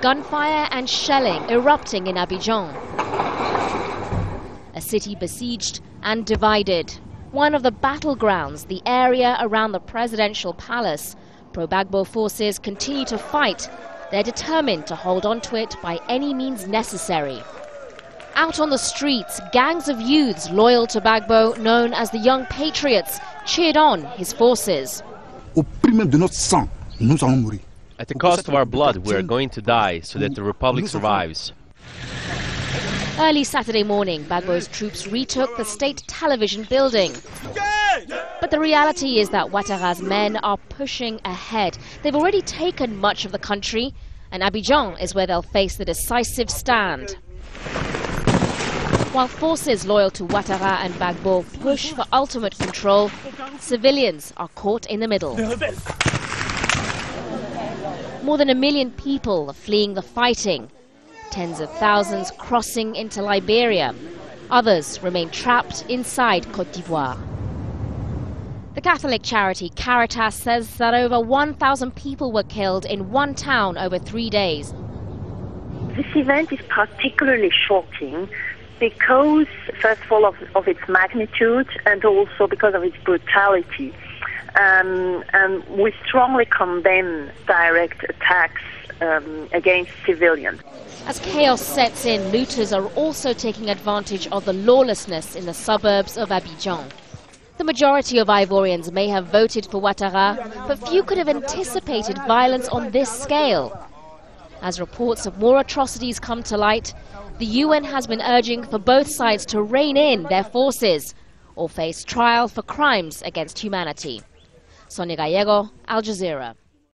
gunfire and shelling erupting in Abidjan. A city besieged and divided. One of the battlegrounds, the area around the presidential palace. Pro-Gbagbo forces continue to fight. They're determined to hold on to it by any means necessary. Out on the streets, gangs of youths loyal to Gbagbo, known as the Young Patriots, cheered on his forces. Au prix même de notre sang, nous allons mourir. At the cost of our blood, we are going to die so that the Republic survives. Early Saturday morning, Gbagbo's troops retook the state television building. But the reality is that Ouattara's men are pushing ahead. They've already taken much of the country, and Abidjan is where they'll face the decisive stand. While forces loyal to Ouattara and Gbagbo push for ultimate control, civilians are caught in the middle. More than a million people are fleeing the fighting. Tens of thousands crossing into Liberia. Others remain trapped inside Cote d'Ivoire. The Catholic charity Caritas says that over 1,000 people were killed in one town over three days. This event is particularly shocking because, first of all, of, of its magnitude and also because of its brutality. Um, and we strongly condemn direct attacks um, against civilians. As chaos sets in, looters are also taking advantage of the lawlessness in the suburbs of Abidjan. The majority of Ivorians may have voted for Ouattara, but few could have anticipated violence on this scale. As reports of more atrocities come to light, the UN has been urging for both sides to rein in their forces or face trial for crimes against humanity. Sonia Gallego, Al Jazeera.